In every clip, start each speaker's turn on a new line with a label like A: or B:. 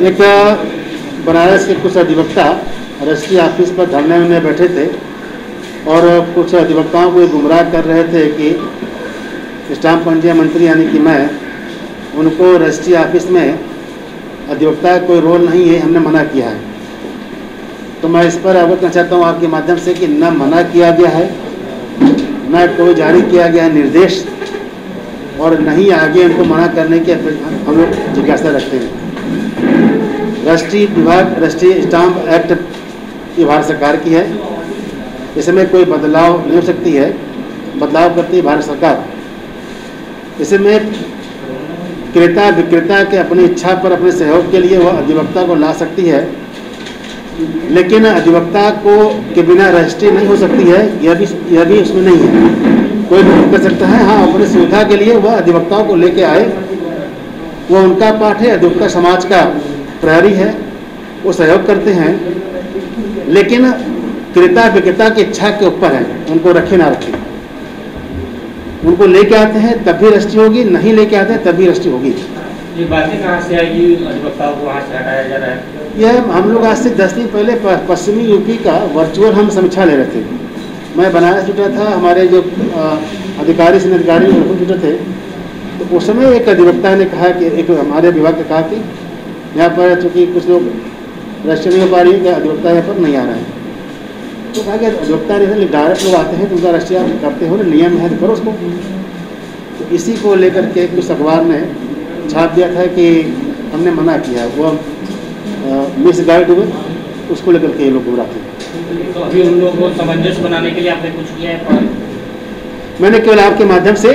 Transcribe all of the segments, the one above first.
A: एक बनारस के कुछ अधिवक्ता रजिस्ट्री ऑफ़िस पर धरने में बैठे थे और कुछ अधिवक्ताओं को गुमराह कर रहे थे कि स्टाम्प पंजीयन मंत्री, यानी कि मैं, उनको रजिस्ट्री ऑफ़िस में अधिवक्ता का कोई रोल नहीं है, हमने मना किया है। तो मैं इस पर अवगत करना चाहता हूँ आपके माध्यम से कि न मना किया गया है, न कोई जारी किया गया है निर्देश, और नहीं आगे उनको मना करने की हम लोग जिज्ञासा रखते हैं। राष्ट्रीय विभाग, राष्ट्रीय स्टाम्प एक्ट ये भारत सरकार की है। इसमें कोई बदलाव नहीं हो सकती है। बदलाव करती है भारत सरकार। इसमें क्रेता विक्रेता के अपनी इच्छा पर अपने सहयोग के लिए वह अधिवक्ता को ला सकती है। लेकिन अधिवक्ता को के बिना रजिस्ट्री नहीं हो सकती है। यह भी यह भी उसमें नहीं है। कोई भी कर सकता है। हाँ अपनी सुविधा के लिए वह अधिवक्ताओं को लेके आए। वो उनका पाठ है, अधिवक्ता समाज का। प्रहरी है वो सहयोग करते हैं लेकिन क्रेता विक्रेता की इच्छा के ऊपर है उनको रखे ना रखे। उनको लेके आते हैं तब भी रजिस्ट्री होगी नहीं लेके आते हैं तब भी रजिस्ट्री होगी।
B: ये बातें कहाँ से आएगी? अधिवक्ताओं को वहाँ से हटाया जा रहा है।
A: यह हम लोग आज से दस दिन पहले पश्चिमी यूपी का वर्चुअल हम समीक्षा ले रहे थे। मैं बनारस जुटा था हमारे जो अधिकारी से अधिकारी जुटे थे। तो उस समय एक अधिवक्ता ने कहा कि एक हमारे विभाग ने कहा कि यहाँ पर चूँकि कुछ लोग रजिस्टर नहीं हो पा रही है अधिवक्ता यहाँ पर नहीं आ रहा है। तो कहा कि अधिवक्ता नहीं डायरेक्ट लोग आते हैं तो उनका रजिस्ट्री आप करते हो नियम है तो करो उसको। तो इसी को लेकर के कुछ अखबार ने छाप दिया था कि हमने मना किया वो मिस गाइड हुए उसको लेकर के ये लोग गुमराह थे
B: तो अभी उन लोगों को सामंजस्य बनाने के लिए आपने कुछ किया है पर?
A: मैंने केवल आपके माध्यम से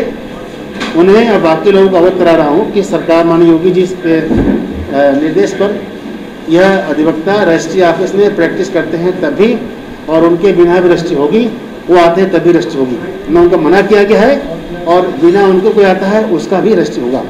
A: उन्हें और बाकी लोगों को अवगत करा रहा हूँ कि सरकार माननीय योगी जी के अ, निर्देश पर यह अधिवक्ता रजिस्ट्री ऑफ़िस में प्रैक्टिस करते हैं तभी और उनके बिना भी रजिस्ट्री होगी, वो आते हैं तभी रजिस्ट्री होगी। न उनका मना किया गया है और बिना उनको कोई आता है, उसका भी रजिस्ट्री होगा।